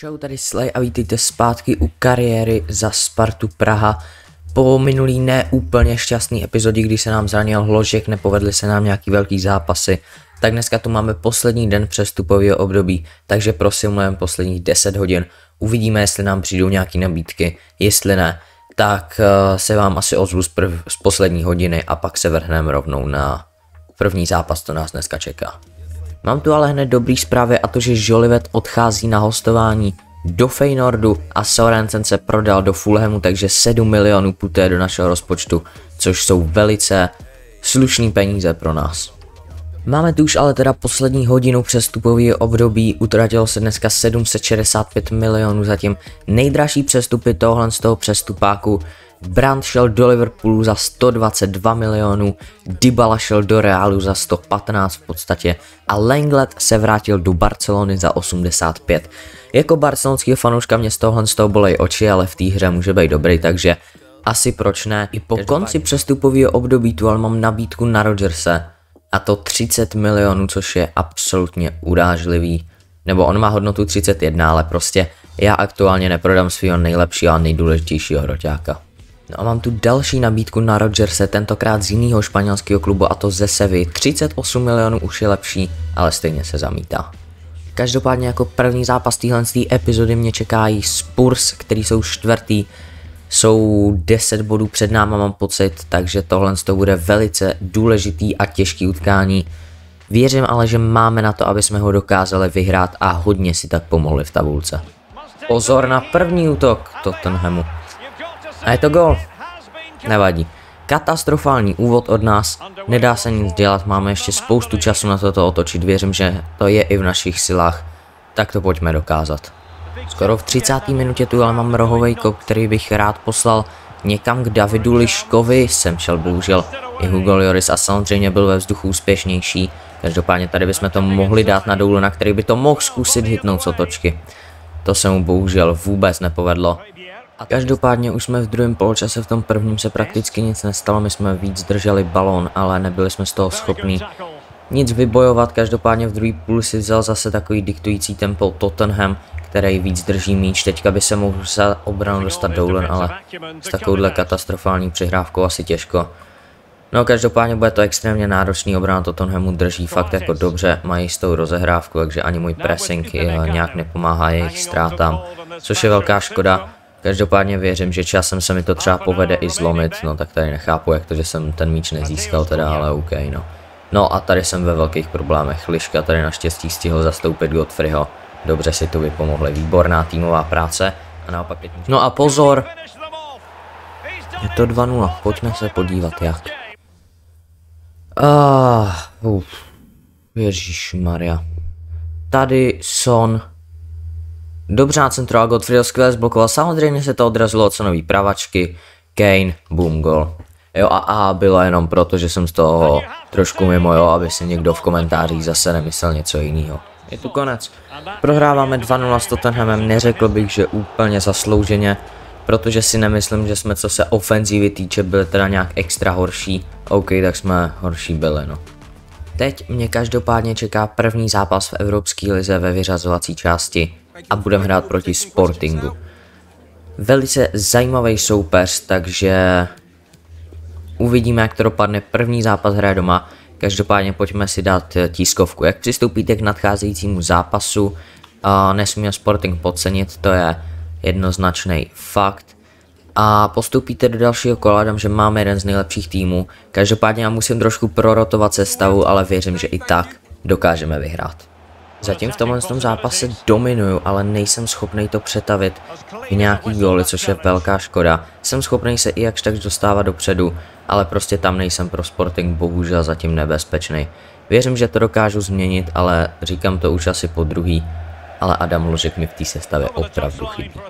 Čau, tady Slay a vítejte zpátky u kariéry za Spartu Praha. Po minulý neúplně šťastný epizodě, kdy se nám zranil hložek, nepovedly se nám nějaký velký zápasy, tak dneska tu máme poslední den přestupového období, takže prosimulujeme posledních 10 hodin. Uvidíme, jestli nám přijdou nějaké nabídky, jestli ne, tak uh, se vám asi ozvu z, prv, z poslední hodiny a pak se vrhneme rovnou na první zápas, to nás dneska čeká. Mám tu ale hned dobrý zprávy a to, že Jolivet odchází na hostování do Feynordu a Sorensen se prodal do Fulhamu, takže 7 milionů putuje do našeho rozpočtu, což jsou velice slušný peníze pro nás. Máme tu už ale teda poslední hodinu přestupový období, utratilo se dneska 765 milionů, zatím nejdražší přestupy tohle z toho přestupáku Brand šel do Liverpoolu za 122 milionů, Dybala šel do Realu za 115 v podstatě a Lenglet se vrátil do Barcelony za 85. Jako barcelonský fanouška mě z tohle z toho bolej oči, ale v té hře může být dobrý, takže asi proč ne. I po konci přestupového období tu ale mám nabídku na Rodgerse a to 30 milionů, což je absolutně urážlivý. Nebo on má hodnotu 31, ale prostě já aktuálně neprodám svého nejlepšího a nejdůležitějšího hroťáka. No a mám tu další nabídku na Rodgerse, tentokrát z jiného španělského klubu a to ze Sevy. 38 milionů už je lepší, ale stejně se zamítá. Každopádně jako první zápas téhle epizody mě čekají Spurs, který jsou čtvrtý, jsou 10 bodů před náma mám pocit, takže tohle to bude velice důležitý a těžký utkání. Věřím ale, že máme na to, aby jsme ho dokázali vyhrát a hodně si tak pomohli v tabulce. Pozor na první útok Tottenhamu. A je to gol. Nevadí. Katastrofální úvod od nás, nedá se nic dělat, máme ještě spoustu času na toto otočit, věřím, že to je i v našich silách, tak to pojďme dokázat. Skoro v 30. minutě tu ale mám rohovej kop, který bych rád poslal někam k Davidu Liškovi, jsem šel bohužel i Hugo Lloris a samozřejmě byl ve vzduchu úspěšnější, každopádně tady bychom to mohli dát na doulu, na který by to mohl zkusit hitnout z otočky. To se mu bohužel vůbec nepovedlo. Každopádně už jsme v druhém poločase, v tom prvním se prakticky nic nestalo, my jsme víc drželi balón, ale nebyli jsme z toho schopní nic vybojovat, každopádně v druhý půl si vzal zase takový diktující tempo Tottenham, který víc drží míč, teďka by se mohl za obranu dostat Dolan, ale s takovouhle katastrofální přihrávkou asi těžko. No každopádně bude to extrémně náročný, obrana Tottenhamu drží fakt jako dobře, mají s tou rozehrávku, takže ani můj pressing nějak nepomáhá jejich ztrátám, což je velká škoda. Každopádně věřím, že časem se mi to třeba povede i zlomit, no tak tady nechápu, jak to, že jsem ten míč nezískal teda, ale OK, no. No a tady jsem ve velkých problémech, Liška tady naštěstí stihl zastoupit Godfreyho, dobře si to vypomohli, výborná týmová práce a naopak teď... No a pozor! Je to 2-0, pojďme se podívat jak. Ah, uf. Ježíš Maria. Tady Son Dobře centroval Godfrey skvěle zblokoval, samozřejmě se to odrazilo od cenový pravačky, Kane, boom, gol. Jo a A bylo jenom proto, že jsem z toho trošku mimo, jo, aby si někdo v komentářích zase nemyslel něco jiného. Je tu konec. Prohráváme 2-0 s Tottenhamem, neřekl bych, že úplně zaslouženě, protože si nemyslím, že jsme co se ofenzívy týče byli teda nějak extra horší. OK, tak jsme horší byli, no. Teď mě každopádně čeká první zápas v Evropské lize ve vyřazovací části a budeme hrát proti Sportingu. Velice zajímavý soupeř, takže uvidíme, jak to dopadne. První zápas hraje doma, každopádně pojďme si dát tiskovku. Jak přistoupíte k nadcházejícímu zápasu, nesmíme Sporting podcenit, to je jednoznačný fakt. A postupíte do dalšího kola, dám, že máme jeden z nejlepších týmů. Každopádně já musím trošku prorotovat sestavu, ale věřím, že i tak dokážeme vyhrát. Zatím v tomhle tom zápase dominuju, ale nejsem schopný to přetavit v nějaký góly, což je velká škoda. Jsem schopný se i jakž tak dostávat dopředu, ale prostě tam nejsem pro Sporting bohužel zatím nebezpečný. Věřím, že to dokážu změnit, ale říkám to už asi po druhý, ale Adam Ložek mi v té sestavě opravdu chybí.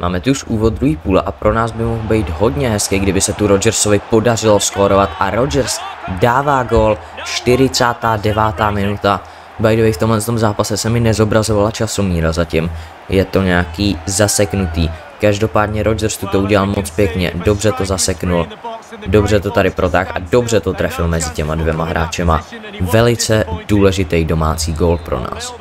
Máme tu už úvod druhý půle a pro nás by mohl být hodně hezký, kdyby se tu Rodgersovi podařilo skórovat a Rodgers dává gól 49. minuta By the way, v tomhle tom zápase se mi nezobrazovala časomíra zatím. Je to nějaký zaseknutý. Každopádně Rodgers tu to udělal moc pěkně, dobře to zaseknul, dobře to tady protáh a dobře to trefil mezi těma dvěma hráčema. Velice důležitý domácí gól pro nás.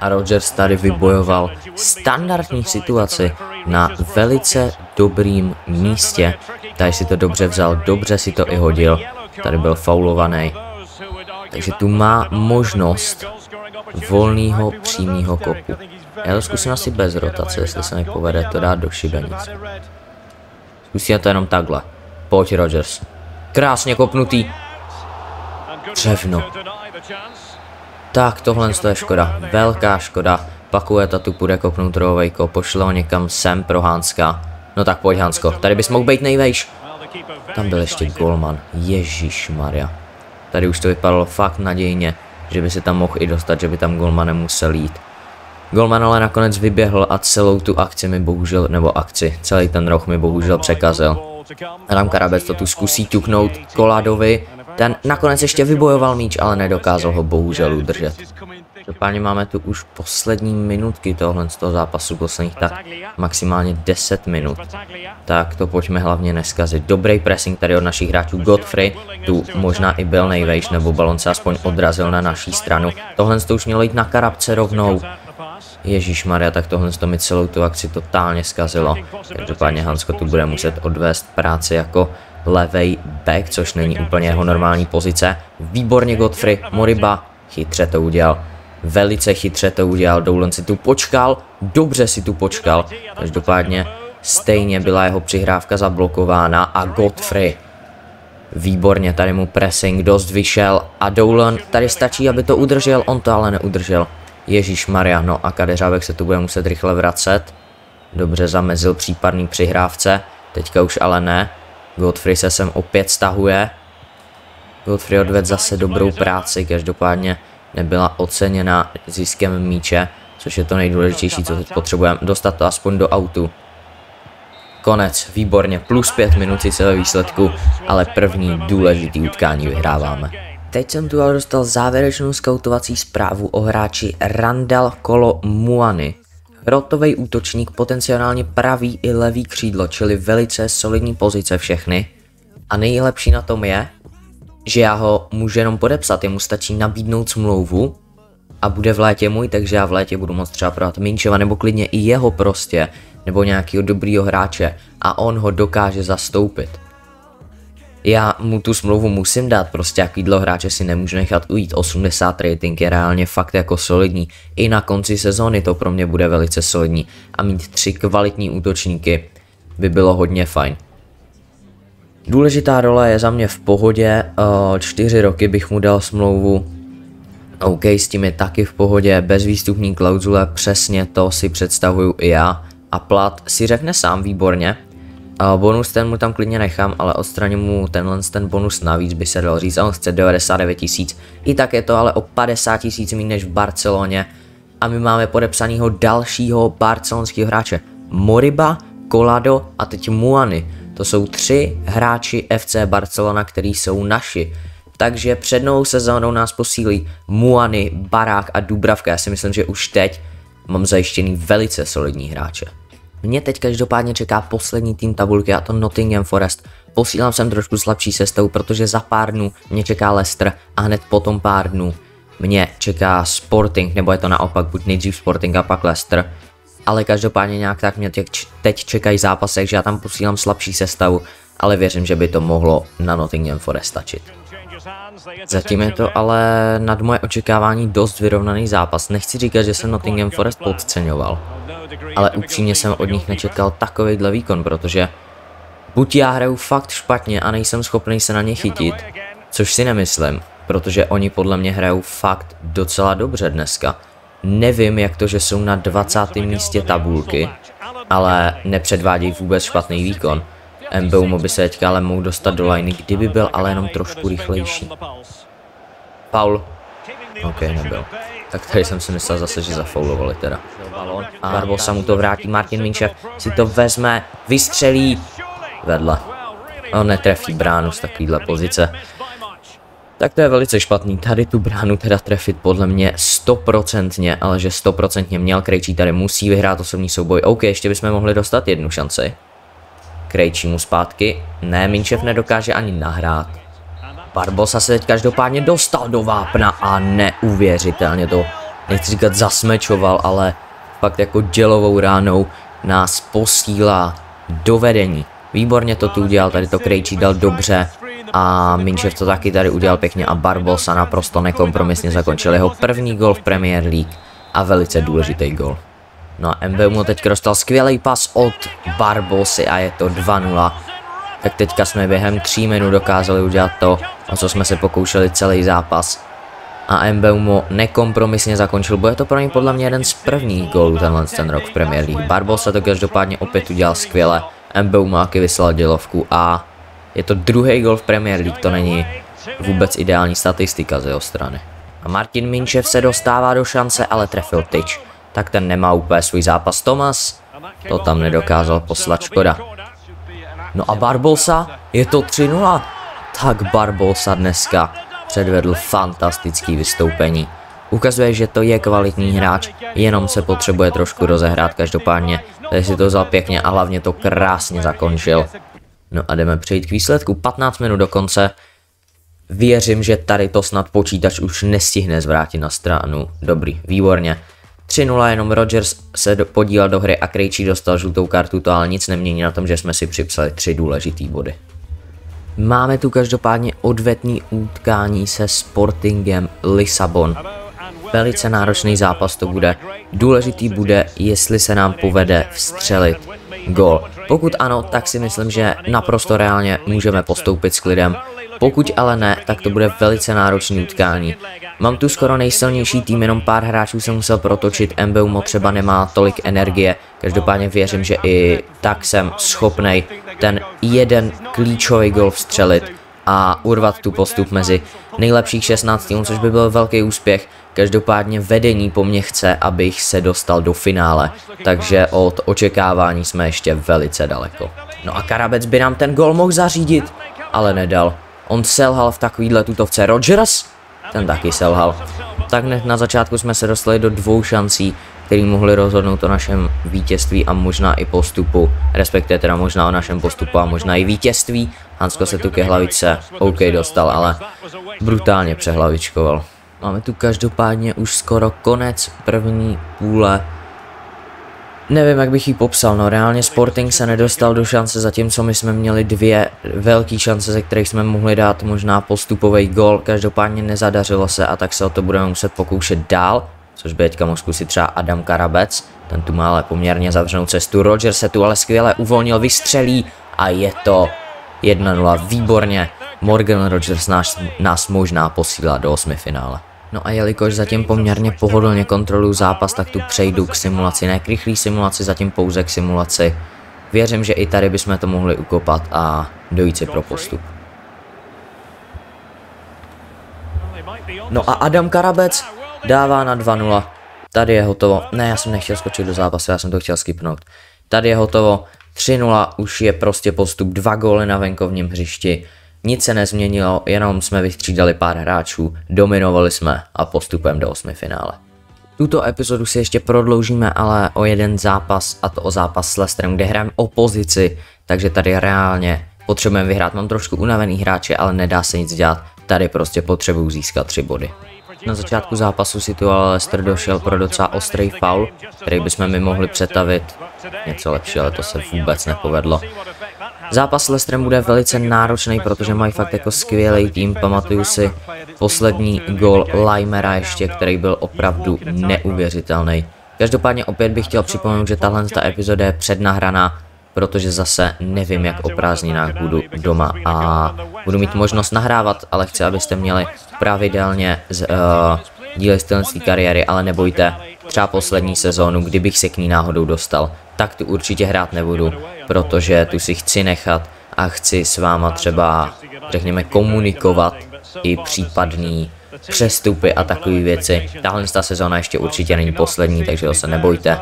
A Rogers tady vybojoval standardní situaci na velice dobrým místě. Tady si to dobře vzal, dobře si to i hodil. Tady byl faulovaný. Takže tu má možnost volného přímého kopu. Já to zkusím asi bez rotace, jestli se mi povede to dát do šibenic. Zkusíme to jenom takhle. Pojď Rogers. Krásně kopnutý. Dřevno. Tak tohle je škoda. Velká škoda. Pakuje tu půjde kopnout rovejko, pošle ho někam sem pro Hanska. No tak pojď Hansko, tady bys mohl být nejvejš. Tam byl ještě golman, Ježíš Maria. Tady už to vypadalo fakt nadějně, že by se tam mohl i dostat, že by tam golman nemusel jít. Golman ale nakonec vyběhl a celou tu akci mi bohužel, nebo akci, celý ten roh mi bohužel překazil. Adam Karabec to tu zkusí tuknout Koladovi, ten nakonec ještě vybojoval míč, ale nedokázal ho bohužel udržet. Každopádně máme tu už poslední minutky tohle z toho zápasu, posledních tak maximálně 10 minut. Tak to pojďme hlavně neskazit. Dobrý pressing tady od našich hráčů Godfrey, tu možná i byl nejvejš, nebo balon se aspoň odrazil na naší stranu. Tohle to už mělo jít na karabce rovnou. Ježíš Maria, tak tohle to mi celou tu akci totálně zkazilo. Každopádně Hansko tu bude muset odvést práci jako levej back, což není úplně jeho normální pozice. Výborně Godfrey, Moriba, chytře to udělal. Velice chytře to udělal, Dolan si tu počkal, dobře si tu počkal. Každopádně stejně byla jeho přihrávka zablokována a Godfrey Výborně, tady mu pressing dost vyšel a Dolan tady stačí, aby to udržel, on to ale neudržel. Ježíš Maria, no a Kadeřávek se tu bude muset rychle vracet. Dobře zamezil případný přihrávce, teďka už ale ne. Godfrey se sem opět stahuje. Godfrey odvedl zase dobrou práci, každopádně nebyla oceněna ziskem míče, což je to nejdůležitější, co teď potřebujeme, dostat to aspoň do autu. Konec, výborně, plus pět minut si ve výsledku, ale první důležitý utkání vyhráváme. Teď jsem tu ale dostal závěrečnou skautovací zprávu o hráči Randall Kolo Muany. Hrotový útočník, potenciálně pravý i levý křídlo, čili velice solidní pozice všechny. A nejlepší na tom je, že já ho můžu jenom podepsat, jemu stačí nabídnout smlouvu a bude v létě můj, takže já v létě budu moct třeba prodat Minčeva nebo klidně i jeho prostě, nebo nějakého dobrýho hráče a on ho dokáže zastoupit. Já mu tu smlouvu musím dát, prostě jakýdlo hráče si nemůžu nechat ujít, 80 rating je reálně fakt jako solidní, i na konci sezóny to pro mě bude velice solidní a mít tři kvalitní útočníky by bylo hodně fajn. Důležitá role je za mě v pohodě, čtyři roky bych mu dal smlouvu, OK, s tím je taky v pohodě, bez výstupní klauzule, přesně to si představuju i já. A plat si řekne sám výborně, a bonus ten mu tam klidně nechám, ale odstraním mu tenhle ten bonus navíc by se dal říct. A on chce 99 tisíc. I tak je to ale o 50 tisíc méně než v Barceloně. A my máme podepsanýho dalšího barcelonského hráče. Moriba, Colado a teď Muany. To jsou tři hráči FC Barcelona, který jsou naši. Takže před novou sezónou nás posílí Muany, Barák a Dubravka. Já si myslím, že už teď mám zajištěný velice solidní hráče. Mě teď každopádně čeká poslední tým tabulky a to Nottingham Forest. Posílám sem trošku slabší sestavu, protože za pár dnů mě čeká Leicester a hned potom pár dnů mě čeká Sporting, nebo je to naopak, buď nejdřív Sporting a pak Leicester. Ale každopádně nějak tak mě teď čekají zápasy, takže já tam posílám slabší sestavu, ale věřím, že by to mohlo na Nottingham Forest stačit. Zatím je to ale nad moje očekávání dost vyrovnaný zápas. Nechci říkat, že jsem Nottingham Forest podceňoval, ale upřímně jsem od nich nečekal takovýhle výkon, protože buď já hraju fakt špatně a nejsem schopný se na ně chytit, což si nemyslím, protože oni podle mě hrajou fakt docela dobře dneska. Nevím, jak to, že jsou na 20. místě tabulky, ale nepředvádějí vůbec špatný výkon. MBU by se teďka ale mohl dostat do liney, kdyby byl ale jenom trošku rychlejší. Paul. OK, nebyl. Tak tady jsem si myslel zase, že zafoulovali teda. A Barbosa mu to vrátí, Martin Minčev si to vezme, vystřelí vedle. On netrefí bránu z takovýhle pozice. Tak to je velice špatný, tady tu bránu teda trefit podle mě stoprocentně, ale že stoprocentně měl Krejčí tady musí vyhrát osobní souboj. OK, ještě bychom mohli dostat jednu šanci. Krejčí mu zpátky, ne, Minčev nedokáže ani nahrát. Barbosa se teď každopádně dostal do vápna a neuvěřitelně to nechci říkat zasmečoval, ale fakt jako dělovou ránou nás posílá do vedení. Výborně to tu udělal, tady to Krejčí dal dobře a Minčev to taky tady udělal pěkně a Barbosa naprosto nekompromisně zakončil jeho první gol v Premier League a velice důležitý gol. No a mu teď dostal skvělý pas od Barbosy a je to 2-0. Tak teďka jsme během 3 minut dokázali udělat to, o co jsme se pokoušeli celý zápas. A Mbeumo nekompromisně zakončil, bo je to pro něj podle mě jeden z prvních gólů tenhle ten rok v Premier League. Barbosa to každopádně opět udělal skvěle, Mbeumo taky vyslal dělovku a je to druhý gol v Premier League, to není vůbec ideální statistika z jeho strany. A Martin Minčev se dostává do šance, ale trefil tyč. Tak ten nemá úplně svůj zápas. Thomas to tam nedokázal poslat škoda. No a Barbosa, je to 3-0. Tak Barbosa dneska předvedl fantastický vystoupení. Ukazuje, že to je kvalitní hráč, jenom se potřebuje trošku rozehrát každopádně. Tady si to vzal pěkně a hlavně to krásně zakončil. No a jdeme přejít k výsledku. 15 minut do konce. Věřím, že tady to snad počítač už nestihne zvrátit na stranu. Dobrý, výborně. 3-0 jenom Rogers se podílel do hry a Krejčí dostal žlutou kartu, to ale nic nemění na tom, že jsme si připsali tři důležitý body. Máme tu každopádně odvetný utkání se Sportingem Lisabon. Velice náročný zápas to bude. Důležitý bude, jestli se nám povede vstřelit gol. Pokud ano, tak si myslím, že naprosto reálně můžeme postoupit s klidem. Pokud ale ne, tak to bude velice náročný utkání. Mám tu skoro nejsilnější tým, jenom pár hráčů jsem musel protočit, Mbeumo třeba nemá tolik energie, každopádně věřím, že i tak jsem schopnej ten jeden klíčový gol vstřelit a urvat tu postup mezi nejlepších 16 týmů, což by byl velký úspěch. Každopádně vedení po mně chce, abych se dostal do finále, takže od očekávání jsme ještě velice daleko. No a Karabec by nám ten gol mohl zařídit, ale nedal. On selhal v takovýhle tutovce Rogers, ten taky selhal. Tak hned na začátku jsme se dostali do dvou šancí, který mohli rozhodnout o našem vítězství a možná i postupu, respektive teda možná o našem postupu a možná i vítězství. Hansko se tu ke hlavičce OK dostal, ale brutálně přehlavičkoval. Máme tu každopádně už skoro konec první půle. Nevím, jak bych ji popsal, no reálně Sporting se nedostal do šance, zatímco my jsme měli dvě velké šance, ze kterých jsme mohli dát možná postupový gol, každopádně nezadařilo se a tak se o to budeme muset pokoušet dál, což by teďka mohl zkusit třeba Adam Karabec, ten tu má ale poměrně zavřenou cestu, Roger se tu ale skvěle uvolnil, vystřelí a je to 1-0, výborně, Morgan Rogers nás, nás možná posílá do osmi finále. No a jelikož zatím poměrně pohodlně kontroluju zápas, tak tu přejdu k simulaci, ne k rychlý simulaci, zatím pouze k simulaci. Věřím, že i tady bychom to mohli ukopat a dojít si pro postup. No a Adam Karabec dává na 2-0. Tady je hotovo. Ne, já jsem nechtěl skočit do zápasu, já jsem to chtěl skipnout. Tady je hotovo. 3-0 už je prostě postup, dva góly na venkovním hřišti. Nic se nezměnilo, jenom jsme vystřídali pár hráčů, dominovali jsme a postupem do osmi finále. Tuto epizodu si ještě prodloužíme ale o jeden zápas a to o zápas s Lestrem, kde hrajeme opozici, takže tady reálně potřebujeme vyhrát. Mám trošku unavený hráče, ale nedá se nic dělat, tady prostě potřebuju získat tři body. Na začátku zápasu si tu ale Lester došel pro docela ostrý foul, který bychom mi mohli přetavit něco lepší, ale to se vůbec nepovedlo. Zápas s Lestrem bude velice náročný, protože mají fakt jako skvělý tým. Pamatuju si poslední gol Limera ještě, který byl opravdu neuvěřitelný. Každopádně opět bych chtěl připomenout, že tahle ta epizoda je přednahraná, protože zase nevím, jak o prázdninách budu doma a budu mít možnost nahrávat, ale chci, abyste měli pravidelně z, uh, díly z kariéry, ale nebojte, třeba poslední sezónu, kdybych se k ní náhodou dostal, tak tu určitě hrát nebudu, protože tu si chci nechat a chci s váma třeba, řekněme, komunikovat i případný přestupy a takové věci. Tahle ta sezóna ještě určitě není poslední, takže to se nebojte.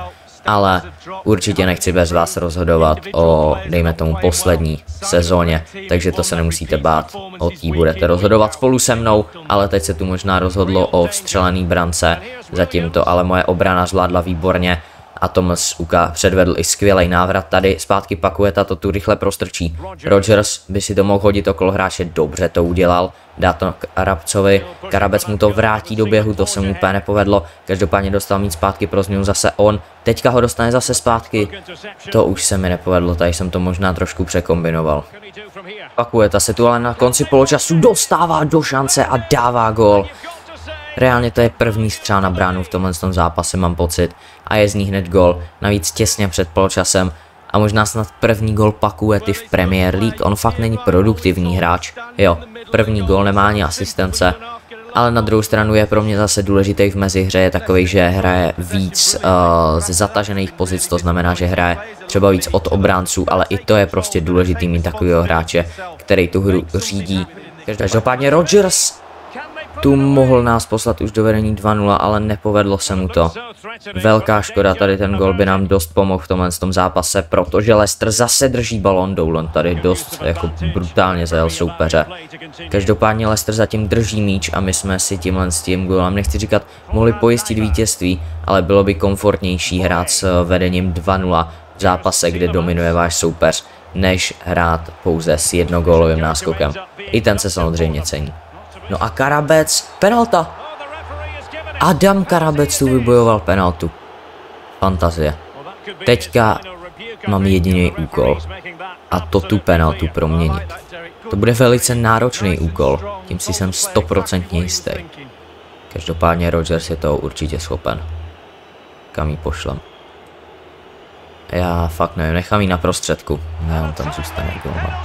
Ale určitě nechci bez vás rozhodovat o, dejme tomu, poslední sezóně, takže to se nemusíte bát. O tý budete rozhodovat spolu se mnou, ale teď se tu možná rozhodlo o vstřelený brance, zatím to ale moje obrana zvládla výborně a Thomas Uka předvedl i skvělý návrat tady, zpátky Pakueta to tu rychle prostrčí. Rogers by si to mohl hodit okolo hráče, dobře to udělal, dá to Karabcovi, Karabec mu to vrátí do běhu, to se mu úplně nepovedlo, každopádně dostal mít zpátky pro změnu zase on, teďka ho dostane zase zpátky, to už se mi nepovedlo, tady jsem to možná trošku překombinoval. Pakueta se tu ale na konci poločasu dostává do šance a dává gol. Reálně to je první střela na bránu v tomhle tom zápase, mám pocit. A je z ní hned gol, navíc těsně před poločasem. A možná snad první gol Pakuety v Premier League, on fakt není produktivní hráč. Jo, první gol nemá ani asistence, ale na druhou stranu je pro mě zase důležitý v mezihře je takový, že hraje víc uh, ze zatažených pozic, to znamená, že hraje třeba víc od obránců, ale i to je prostě důležitý mít takového hráče, který tu hru řídí. Každopádně Rodgers tu mohl nás poslat už do vedení 2-0, ale nepovedlo se mu to. Velká škoda, tady ten gol by nám dost pomohl v tomhle tom zápase, protože Leicester zase drží balon, Dolan tady dost jako brutálně zajel soupeře. Každopádně Leicester zatím drží míč a my jsme si tímhle s tím golem, nechci říkat, mohli pojistit vítězství, ale bylo by komfortnější hrát s vedením 2-0 v zápase, kde dominuje váš soupeř, než hrát pouze s jednogólovým náskokem. I ten se samozřejmě cení. No a Karabec, penalta. Adam Karabec tu vybojoval penaltu. Fantazie. Teďka mám jediný úkol. A to tu penaltu proměnit. To bude velice náročný úkol, tím si jsem stoprocentně jistý. Každopádně Rogers je toho určitě schopen. Kam ji pošlem? Já fakt nevím, nechám ji na prostředku. Ne, on tam zůstane golman.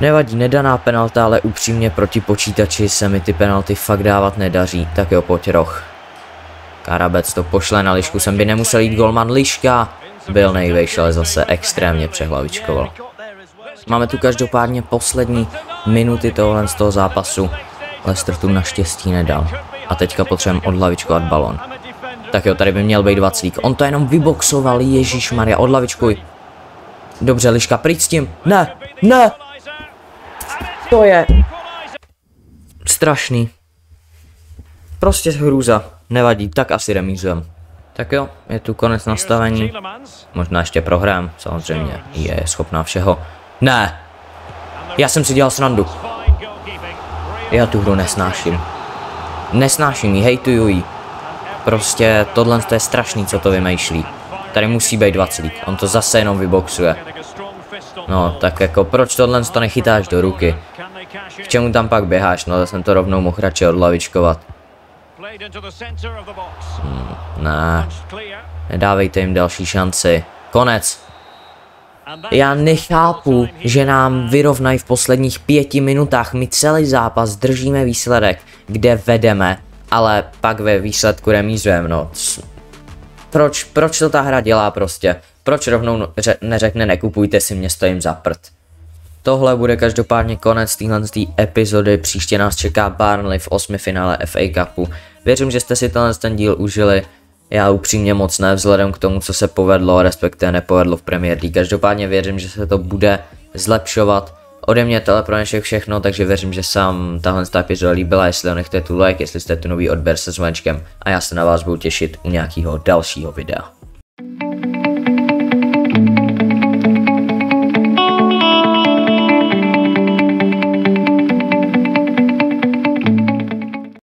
Nevadí, nedaná penalta, ale upřímně proti počítači se mi ty penalty fakt dávat nedaří, tak jo, pojď roh. Karabec to pošle na lišku, sem by nemusel jít golman liška. Byl nejvejš, ale zase extrémně přehlavičkoval. Máme tu každopádně poslední minuty tohle z toho zápasu. Lester tu naštěstí nedal. A teďka potřebujeme odhlavičkovat balon. Tak jo, tady by měl být vaclík. On to jenom vyboxoval, Ježíš Maria, odhlavičkuj. Dobře, liška, pryč s tím. Ne, ne, to je strašný. Prostě hrůza. Nevadí, tak asi remízujem. Tak jo, je tu konec nastavení. Možná ještě prohrám, samozřejmě. Je schopná všeho. Ne! Já jsem si dělal srandu. Já tu hru nesnáším. Nesnáším ji, hejtuju ji. Prostě tohle je strašný, co to vymýšlí. Tady musí být 20. On to zase jenom vyboxuje. No, tak jako proč tohle to nechytáš do ruky? K čemu tam pak běháš? No, jsem to rovnou mohl radši odlavičkovat. Hmm, ne. Nedávejte jim další šanci. Konec. Já nechápu, že nám vyrovnají v posledních pěti minutách. My celý zápas držíme výsledek, kde vedeme, ale pak ve výsledku remízujeme, no. Proč, proč to ta hra dělá prostě? Proč rovnou neřekne nekupujte si mě, stojím za prd? Tohle bude každopádně konec téhle epizody, příště nás čeká Barnley v osmi finále FA Cupu. Věřím, že jste si tenhle ten díl užili, já upřímně moc ne, vzhledem k tomu, co se povedlo, respektive nepovedlo v Premier League. Každopádně věřím, že se to bude zlepšovat. Ode mě tohle pro dnešek všechno, takže věřím, že se vám tahle epizoda líbila, jestli nechte tu like, jestli jste tu nový odběr se zvonečkem a já se na vás budu těšit u nějakého dalšího videa.